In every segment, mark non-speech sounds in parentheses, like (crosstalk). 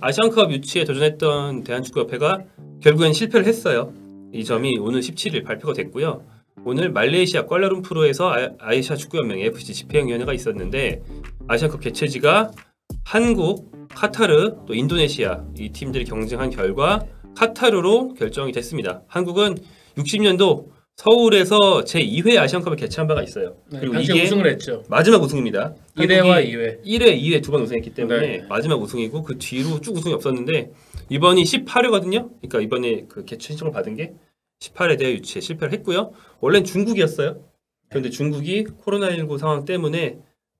아시안컵 유치에 도전했던 대한축구협회가 결국엔 실패를 했어요. 이 점이 오늘 17일 발표가 됐고요. 오늘 말레이시아 কু알라룸푸르에서 아- 아시아 축구연맹 AFC 집행위원회가 있었는데 아시안컵 개최지가 한국, 카타르, 또 인도네시아 이 팀들이 경쟁한 결과 카타르로 결정이 됐습니다. 한국은 60년도 서울에서 제 2회 아시안컵을 개최한 바가 있어요. 네, 그리고 이게 우승을 했죠. 마지막 우승입니다. 1회와 한국이 2회. 1회, 2회 두 번 우승했기 때문에 네. 마지막 우승이고 그 뒤로 쭉 우승이 없었는데 이번이 18회거든요. 그러니까 이번에 그 개최 신청을 받은 게 18회 대회 유치에 실패를 했고요. 원래는 중국이었어요. 그런데 중국이 코로나19 상황 때문에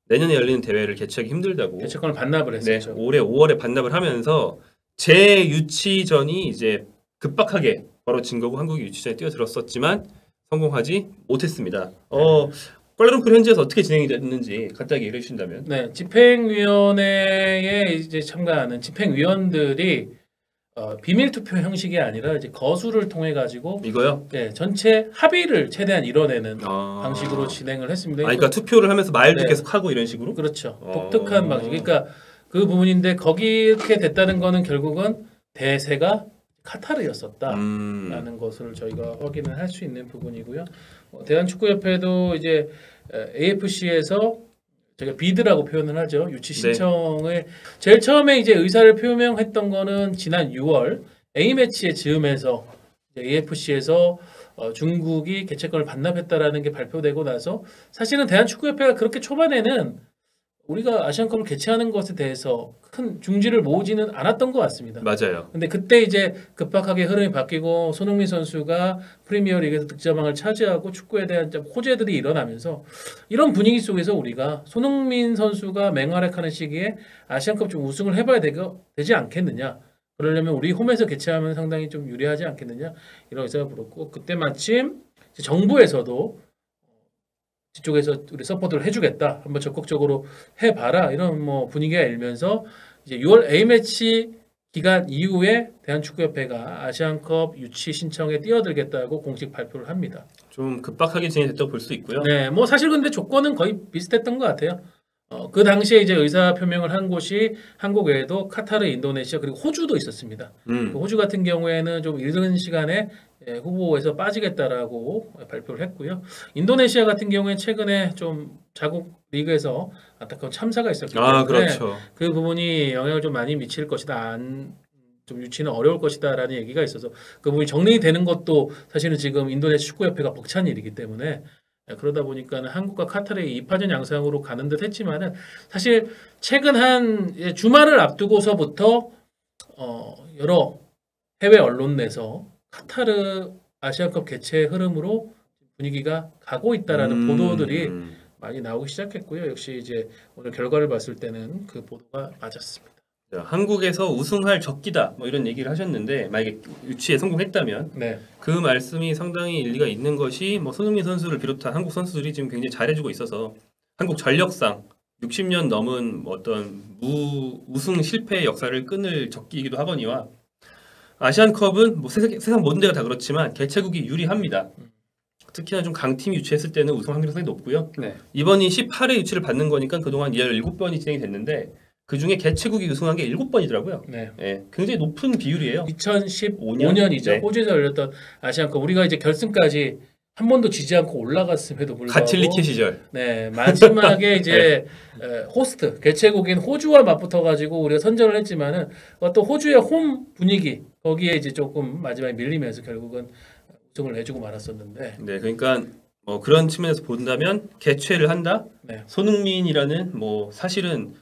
내년에 열리는 대회를 개최하기 힘들다고 개최권을 반납을 네, 했었죠. 올해 5월에 반납을 하면서 재유치전이 이제 급박하게 벌어진 거고 한국이 유치전에 뛰어들었었지만 성공하지 못했습니다. 어, 꼴라룸푸르 현지에서 어떻게 진행이 됐는지 간단하게 얘기해 주신다면. 네, 집행위원회에 이제 참가하는 집행위원들이 어, 비밀 투표 형식이 아니라 이제 거수를 통해 가지고 이거요? 네, 전체 합의를 최대한 이뤄내는 아. 방식으로 진행을 했습니다. 아, 그러니까 투표를 하면서 말도 네. 계속 하고 이런 식으로? 그렇죠. 어. 독특한 방식. 그러니까 그 부분인데 거기 이렇게 됐다는 거는 결국은 대세가 카타르였었다라는 음. 것을 저희가 확인을 할 수 있는 부분이고요. 어, 대한축구협회도 이제 AFC에서 저희가 비드라고 표현을 하죠. 유치 네. 신청을 제일 처음에 이제 의사를 표명했던 거는 지난 6월 A 매치의 즈음에서 AFC에서 어, 중국이 개최권을 반납했다라는 게 발표되고 나서 사실은 대한축구협회가 그렇게 초반에는 우리가 아시안컵을 개최하는 것에 대해서 큰 중지를 모으지는 않았던 것 같습니다. 맞아요. 근데 그때 이제 급박하게 흐름이 바뀌고 손흥민 선수가 프리미어리그에서 득점왕을 차지하고 축구에 대한 좀 호재들이 일어나면서 이런 분위기 속에서 우리가 손흥민 선수가 맹활약하는 시기에 아시안컵 좀 우승을 해봐야 되고, 되지 않겠느냐. 그러려면 우리 홈에서 개최하면 상당히 좀 유리하지 않겠느냐 이런 의사가 불었고 그때 마침 정부에서도 뒤쪽에서 우리 서포트를 해주겠다 한번 적극적으로 해봐라 이런 뭐 분위기가 일면서 이제 6월 A 매치 기간 이후에 대한축구협회가 아시안컵 유치 신청에 뛰어들겠다고 공식 발표를 합니다. 좀 급박하게 진행됐다고 볼 수 있고요. 네, 뭐 사실 근데 조건은 거의 비슷했던 것 같아요. 어, 그 당시에 이제 의사 표명을 한 곳이 한국 외에도 카타르, 인도네시아 그리고 호주도 있었습니다. 음. 그 호주 같은 경우에는 좀 이른 시간에 예, 후보에서 빠지겠다라고 발표를 했고요. 인도네시아 같은 경우에 최근에 좀 자국 리그에서 안타까운 참사가 있었기 때문에 아, 그렇죠. 그 부분이 영향을 좀 많이 미칠 것이다. 안, 좀 유치는 어려울 것이다라는 얘기가 있어서 그 부분이 정리되는 것도 사실은 지금 인도네시아 축구협회가 벅찬 일이기 때문에 예, 그러다 보니까는 한국과 카타르의 2파전 양상으로 가는 듯 했지만은 사실 최근 한 예, 주말을 앞두고서부터 어, 여러 해외 언론 내서 카타르 아시안컵 개최 흐름으로 분위기가 가고 있다라는 음. 보도들이 많이 나오기 시작했고요. 역시 이제 오늘 결과를 봤을 때는 그 보도가 맞았습니다. 자, 한국에서 우승할 적기다 뭐 이런 얘기를 하셨는데 만약에 유치에 성공했다면 네, 그 말씀이 상당히 일리가 있는 것이 뭐 손흥민 선수를 비롯한 한국 선수들이 지금 굉장히 잘해주고 있어서 한국 전력상 60년 넘은 뭐 어떤 무 우승 실패의 역사를 끊을 적기이기도 하거니와 아시안컵은 뭐 세상, 세상 모든 데가 다 그렇지만 개최국이 유리합니다. 특히나 좀 강팀이 유치했을 때는 우승 확률이 상당히 높고요. 네, 이번이 18회 유치를 받는 거니까 그동안 17번이 진행이 됐는데 그 중에 개최국이 우승한 게 7번이더라고요. 네. 예, 굉장히 높은 비율이에요. 2015년 이죠. 네. 호주에서 열렸던 아시안컵 우리가 이제 결승까지 한 번도 지지 않고 올라갔음에도 불구하고 슈틸리케 시절. 네 마지막에 (laughs) 이제 에, 호스트 개최국인 호주와 맞붙어 가지고 우리가 선전을 했지만은 어떤 호주의 홈 분위기 거기에 이제 조금 마지막에 밀리면서 결국은 우승을 내주고 말았었는데 네, 그러니까 뭐 그런 측면에서 본다면 개최를 한다. 네. 손흥민이라는 뭐 사실은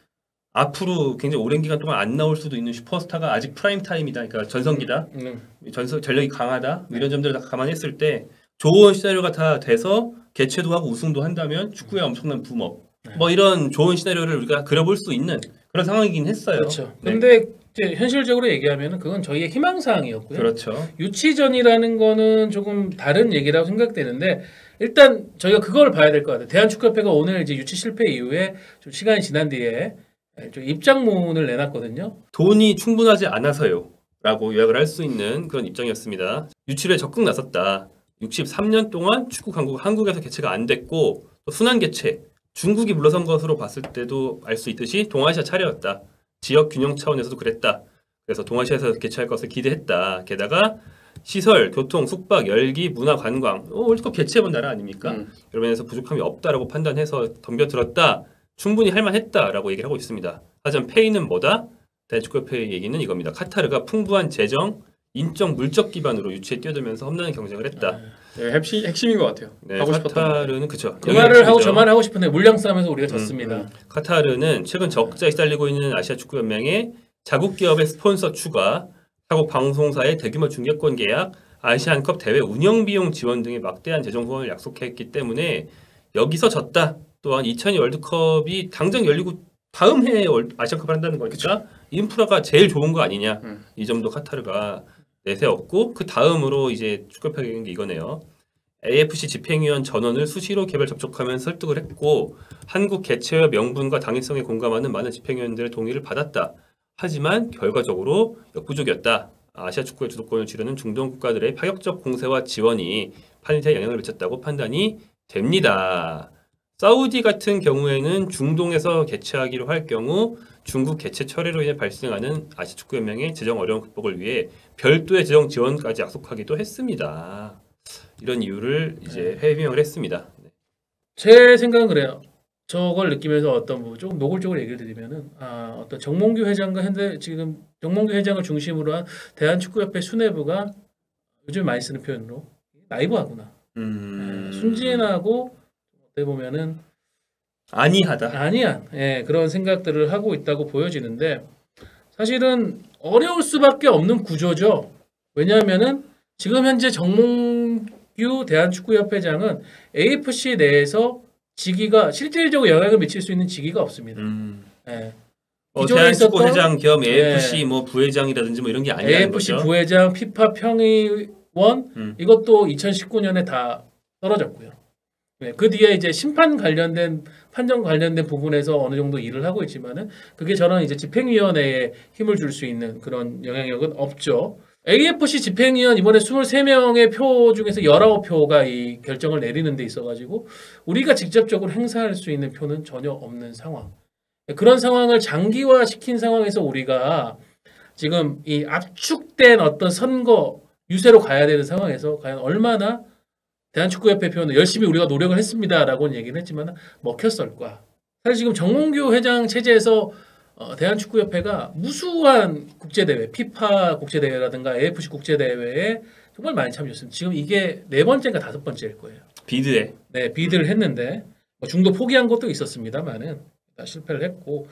앞으로 굉장히 오랜 기간 동안 안 나올 수도 있는 슈퍼스타가 아직 prime time이다. 그러니까 전성기다. 음, 전성 전력이 강하다. 뭐 이런 점들을 다 감안했을 때 좋은 시나리오가 다 돼서 개최도 하고 우승도 한다면 축구에 엄청난 붐업. 네. 뭐 이런 좋은 시나리오를 우리가 그려볼 수 있는 그런 상황이긴 했어요. 그렇죠. 네. 근데 이제 현실적으로 얘기하면은 그건 저희의 희망 사항이었고요. 그렇죠. 유치전이라는 거는 조금 다른 얘기라고 생각되는데 일단 저희가 그걸 봐야 될 것 같아요. 대한축구협회가 오늘 이제 유치 실패 이후에 좀 시간이 지난 뒤에 좀 입장문을 내놨거든요. 돈이 충분하지 않아서요. 라고 요약을 할 수 있는 그런 입장이었습니다. 유치에 적극 나섰다. 63년 동안 축구 강국 한국에서 개최가 안 됐고 또 순환 개최 중국이 물러선 것으로 봤을 때도 알 수 있듯이 동아시아 차례였다. 지역 균형 차원에서도 그랬다. 그래서 동아시아에서 개최할 것을 기대했다. 게다가 시설, 교통, 숙박, 열기, 문화, 관광 어, 월드컵 개최해본 나라 아닙니까? 음. 이런 면에서 부족함이 없다라고 판단해서 덤벼들었다. 충분히 할만했다라고 얘기를 하고 있습니다. 하지만 페이는 뭐다? 대축구협회의 얘기는 이겁니다. 카타르가 풍부한 재정, 인적, 물적 기반으로 유치에 뛰어들면서 험난한 경쟁을 했다. 네, 핵심, 핵심인 것 같아요. 네, 하고 싶었던. 카타르는 그쵸. 그 말을 하고. 저 말을 하고 싶은데 물량 싸움에서 우리가 졌습니다. 음. 카타르는 최근 적자에 시달리고 있는 아시아 축구 연맹의 자국 기업의 스폰서 추가, 타국 방송사의 대규모 중계권 계약, 아시안컵 대회 운영 비용 지원 등의 막대한 재정 후원을 약속했기 때문에 여기서 졌다. 또한 2002 월드컵이 당장 열리고 다음 해에 월- 아시안컵을 한다는 거니까 인프라가 제일 좋은 거 아니냐. 음. 이 점도 카타르가 내세웠고 그 다음으로 이제 축구협회가 게 이거네요. AFC 집행위원 전원을 수시로 개별 접촉하면 설득을 했고 한국 개최의 명분과 당위성에 공감하는 많은 집행위원들의 동의를 받았다. 하지만 결과적으로 역부족이었다. 아시아 축구의 주도권을 쥐르는 중동 국가들의 파격적 공세와 지원이 판세에 영향을 미쳤다고 판단이 됩니다. 사우디 같은 경우에는 중동에서 개최하기로 할 경우 중국 개최 철회로 인해 발생하는 아시아 축구 연맹의 재정 어려움 극복을 위해 별도의 재정 지원까지 약속하기도 했습니다. 이런 이유를 이제 해명을 했습니다. 제 생각은 그래요. 저걸 느끼면서 어떤 뭐 조금 노골적으로 얘기를 드리면은 아, 어떤 정몽규 회장과 현재 지금 정몽규 회장을 중심으로 한 대한축구협회 수뇌부가 요즘 많이 쓰는 표현으로 나이브하구나. 음... 예, 순진하고 보면은 아니하다. 아니야. 예, 그런 생각들을 하고 있다고 보여지는데 사실은 어려울 수밖에 없는 구조죠. 왜냐하면은 지금 현재 정몽규 대한축구협회장은 AFC 내에서 직위가 실질적으로 영향을 미칠 수 있는 직위가 없습니다. 음... 예. 어, 기존에 대한축구 있었던- 회장 겸 AFC 예. 뭐 부회장이라든지 뭐 이런 게 아니라는 AFC 거죠. 부회장, 피파 평의원 음. 이것도 2019년에 다 떨어졌고요. 네, 그 뒤에 이제 심판 관련된 판정 관련된 부분에서 어느 정도 일을 하고 있지만은 그게 저는 이제 집행위원회에 힘을 줄 수 있는 그런 영향력은 없죠. AFC 집행위원 이번에 23명의 표 중에서 19표가 이 결정을 내리는 데 있어가지고 우리가 직접적으로 행사할 수 있는 표는 전혀 없는 상황. 그런 상황을 장기화 시킨 상황에서 우리가 지금 이 압축된 어떤 선거 유세로 가야 되는 상황에서 과연 얼마나 대한축구협회 표현은 열심히 우리가 노력을 했습니다라고는 얘기를 했지만 먹혔을까? 사실 지금 정몽규 회장 체제에서 어, 대한축구협회가 무수한 국제대회, 피파 국제대회라든가 AFC 국제대회에 정말 많이 참여했습니다. 지금 이게 네 번째인가 다섯 번째일 거예요. 비드에 네, 비드를 했는데 뭐 중도 포기한 것도 있었습니다만은 다 실패를 했고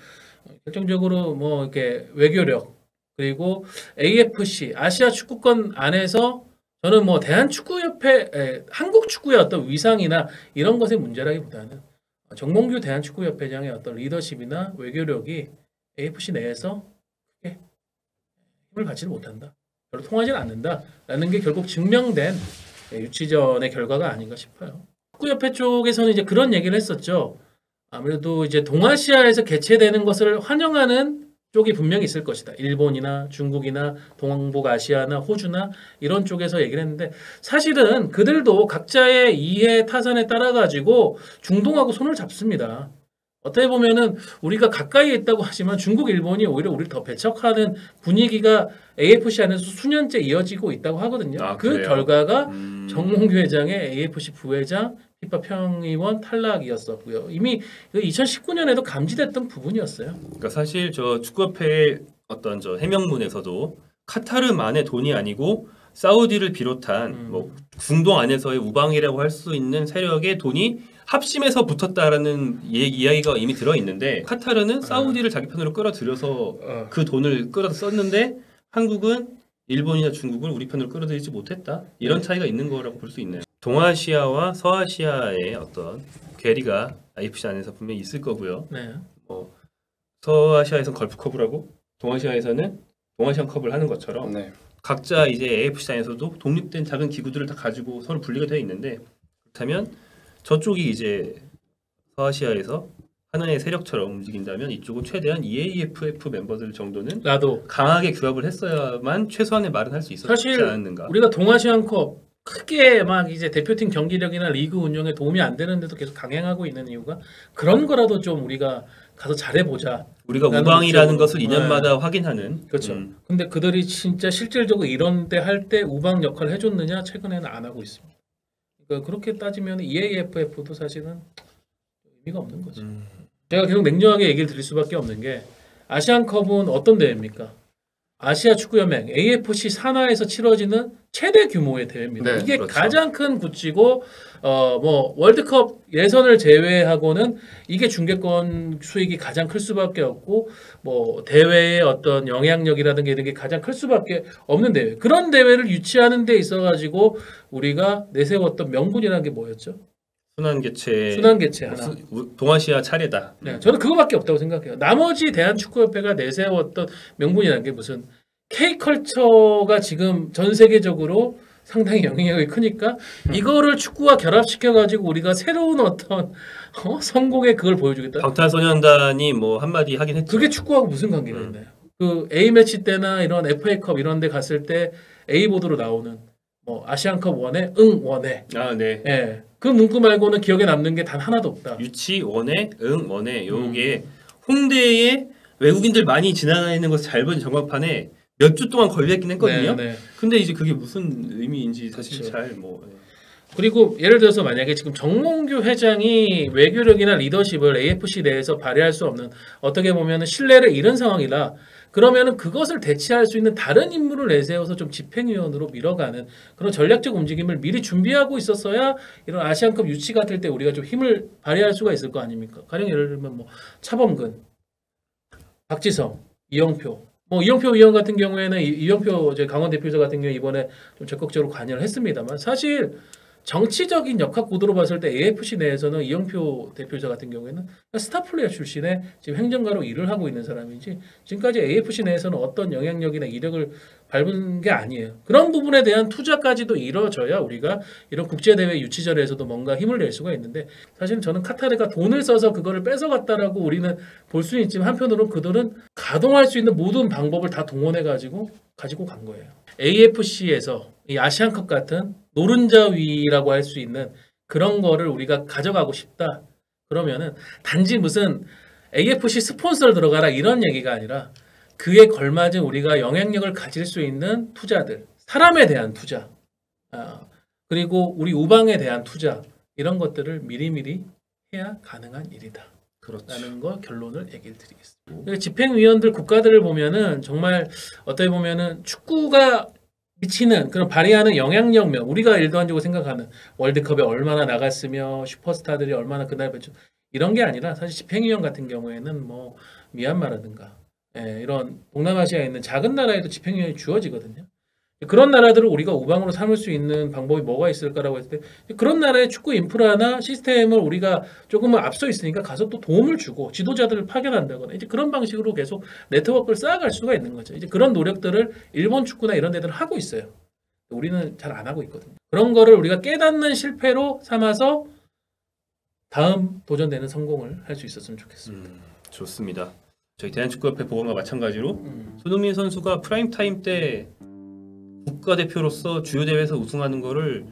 어, 결정적으로 뭐 이렇게 외교력 그리고 AFC 아시아 축구권 안에서 저는 뭐 대한축구협회 에, 한국 축구의 어떤 위상이나 이런 것의 문제라기보다는 정몽규 대한축구협회장의 어떤 리더십이나 외교력이 AFC 내에서 크게 힘을 받지는 못한다. 별로 통하지는 않는다라는 게 결국 증명된 예, 유치전의 결과가 아닌가 싶어요. 축구협회 쪽에서는 이제 그런 얘기를 했었죠. 아무래도 이제 동아시아에서 개최되는 것을 환영하는 쪽이 분명히 있을 것이다. 일본이나 중국이나 동북아시아나 호주나 이런 쪽에서 얘기를 했는데 사실은 그들도 각자의 이해 타산에 따라 가지고 중동하고 손을 잡습니다. 어떻게 보면은 우리가 가까이에 있다고 하지만 중국, 일본이 오히려 우리를 더 배척하는 분위기가 AFC 안에서 수년째 이어지고 있다고 하거든요. 아, 그 그래요? 결과가 음... 정몽규 회장의 AFC 부회장, 피파 평의원 탈락이었었고요. 이미 2019년에도 감지됐던 부분이었어요. 그러니까 사실 저 축구협회 어떤 저 해명문에서도 카타르만의 돈이 아니고 사우디를 비롯한 음. 뭐 중동 안에서의 우방이라고 할 수 있는 세력의 돈이 합심해서 붙었다라는 얘기, 이야기가 이미 들어 있는데 카타르는 사우디를 자기 편으로 끌어들여서 어, 그 돈을 끌어서 썼는데 한국은 일본이나 중국을 우리 편으로 끌어들이지 못했다 이런 차이가 있는 거라고 볼 수 있네요. 동아시아와 서아시아의 어떤 괴리가 IFC 안에서 분명히 있을 거고요. 네. 뭐 서아시아에서는 걸프컵을 하고 동아시아에서는 동아시안컵을 하는 것처럼 네. 각자 이제 AFC장에서도 독립된 작은 기구들을 다 가지고 서로 분리가 되어 있는데 그렇다면 저쪽이 이제 서아시아에서 하나의 세력처럼 움직인다면 이쪽은 최대한 EAFF 멤버들 정도는 나도 강하게 규합을 했어야만 최소한의 말은 할 수 있었지 않았는가. 우리가 동아시안컵 크게 막 이제 대표팀 경기력이나 리그 운영에 도움이 안 되는데도 계속 강행하고 있는 이유가 그런 거라도 좀 우리가 가서 잘해보자. 우리가 우방이라는. 것을 2년마다 확인하는 그렇죠. 음, 근데 그들이 진짜 실질적으로 이런 때할때 우방 역할을 해줬느냐 최근에는 안 하고 있습니다. 그러니까 그렇게 따지면 EAFF도 사실은 의미가 없는 거죠. 음. 제가 계속 냉정하게 얘기를 드릴 수밖에 없는 게 아시안컵은 어떤 대회입니까? 아시아 축구연맹 AFC 산하에서 치러지는 최대 규모의 대회입니다. 네, 이게 그렇죠. 가장 큰 구치고 어 뭐 월드컵 예선을 제외하고는 이게 중계권 수익이 가장 클 수밖에 없고 뭐 대회의 어떤 영향력이라든가 이런 게 가장 클 수밖에 없는 대회. 그런 대회를 유치하는 데 있어 가지고 우리가 내세웠던 명분이라는 게 뭐였죠? 순환 개최 순환 개최 하나. 수- 우- 동아시아 차례다. 네, 저는 그거밖에 없다고 생각해요. 나머지 대한축구협회가 내세웠던 명분이라는 게 무슨 K컬처가 지금 전 세계적으로 상당히 영향력이 크니까 이거를 축구와 결합시켜 가지고 우리가 새로운 어떤 어? 성공의 그걸 보여주겠다. 방탄소년단이 뭐 한마디 하긴 했죠. 그게 축구하고 무슨 관계가 음. 있나요? 그 A 매치 때나 이런 FA컵 이런 데 갔을 때 A 보드로 나오는 뭐 아시안컵 원해 응 원해. 아, 네. 예. 그 문구 말고는 기억에 남는 게 단 하나도 없다. 유치 원해 응 원해 요게 음. 홍대에 외국인들 많이 지나다니는 것을 잘 보는 전광판에 몇 주 동안 걸렸긴 했거든요. 네, 네. 근데 이제 그게 무슨 의미인지 사실 그렇죠. 잘 뭐 그리고 예를 들어서 만약에 지금 정몽규 회장이 외교력이나 리더십을 AFC 내에서 발휘할 수 없는 어떻게 보면 신뢰를 잃은 상황이라 그러면은 그것을 대체할 수 있는 다른 인물을 내세워서 좀 집행위원으로 밀어가는 그런 전략적 움직임을 미리 준비하고 있었어야 이런 아시안컵 유치 같을 때 우리가 좀 힘을 발휘할 수가 있을 거 아닙니까? 가령 예를 들면 뭐 차범근, 박지성, 이영표 뭐 이영표 의원 같은 경우에는 이- 이영표 강원 대표자 같은 경우 이번에 좀 적극적으로 관여를 했습니다만 사실 정치적인 역학 구도로 봤을 때 AFC 내에서는 이영표 대표자 같은 경우에는 스타 플레이어 출신의 지금 행정가로 일을 하고 있는 사람이지 지금까지 AFC 내에서는 어떤 영향력이나 이력을 밟은 게 아니에요. 그런 부분에 대한 투자까지도 이뤄져야 우리가 이런 국제대회 유치전에서도 뭔가 힘을 낼 수가 있는데 사실 저는 카타르가 돈을 써서 그거를 뺏어갔다라고 우리는 볼 수는 있지만 한편으로는 그들은 가동할 수 있는 모든 방법을 다 동원해 가지고 가지고 간 거예요. AFC에서 이 아시안컵 같은 노른자 위라고 할 수 있는 그런 거를 우리가 가져가고 싶다. 그러면은 단지 무슨 AFC 스폰서를 들어가라 이런 얘기가 아니라 그에 걸맞은 우리가 영향력을 가질 수 있는 투자들, 사람에 대한 투자, 아, 그리고 우리 우방에 대한 투자 이런 것들을 미리미리 해야 가능한 일이다. 그렇죠. 라는 거 결론을 얘기를 드리겠습니다. 그러니까 집행위원들 국가들을 보면은 정말 어떻게 보면은 축구가 미치는 그런 발휘하는 영향력면 우리가 일반적으로 생각하는 월드컵에 얼마나 나갔으며 슈퍼스타들이 얼마나 그날 배출 이런 게 아니라 사실 집행위원 같은 경우에는 뭐 미얀마라든가 예, 이런 동남아시아에 있는 작은 나라에도 집행위원이 주어지거든요. 그런 나라들을 우리가 우방으로 삼을 수 있는 방법이 뭐가 있을까라고 했을 때 그런 나라의 축구 인프라나 시스템을 우리가 조금은 앞서 있으니까 가서 또 도움을 주고 지도자들을 파견한다거나 이제 그런 방식으로 계속 네트워크를 쌓아갈 수가 있는 거죠. 이제 그런 노력들을 일본 축구나 이런 데들 하고 있어요. 우리는 잘 안 하고 있거든요. 그런 거를 우리가 깨닫는 실패로 삼아서 다음 도전 때는 성공을 할 수 있었으면 좋겠습니다. 음, 좋습니다. 저희 대한축구협회 보건과 마찬가지로 음. 손흥민 선수가 prime time 때 국가대표로서 주요 대회에서 우승하는 거를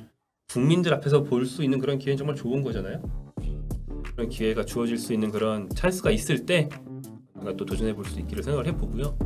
국민들 앞에서 볼 수 있는 그런 기회는 정말 좋은 거잖아요. 그런 기회가 주어질 수 있는 그런 찬스가 있을 때 우리가 또 도전해 볼 수 있기를 생각을 해보고요.